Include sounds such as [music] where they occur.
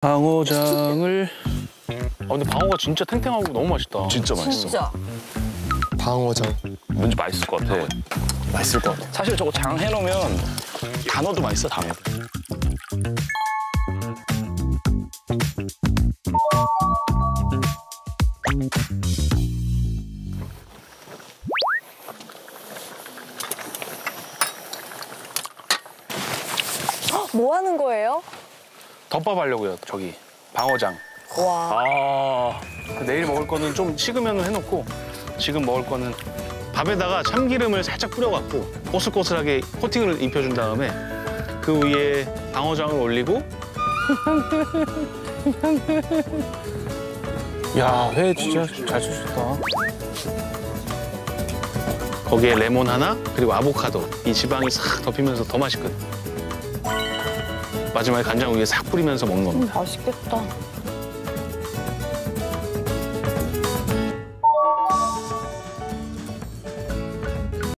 방어장을 아 근데 방어가 진짜 탱탱하고 너무 맛있다. 진짜 맛있어. 진짜. 방어장. 뭔지 맛있을 것 같아. 맛있을 것 같아. 사실 저거 장 해놓으면 단어도 맛있어, 단어. 뭐 하는 거예요? 덮밥 하려고요 저기 방어장. 와. 아, 내일 먹을 거는 좀 식으면 해놓고 지금 먹을 거는 밥에다가 참기름을 살짝 뿌려갖고 꼬슬꼬슬하게 코팅을 입혀준 다음에 그 위에 방어장을 올리고 [laughs] 야, 회 진짜 잘 쓰셨다. 거기에 레몬 하나 그리고 아보카도 이 지방이 싹 덮이면서 더 맛있거든. 마지막에 간장 위에 싹 뿌리면서 먹는 겁니다. 맛있겠다.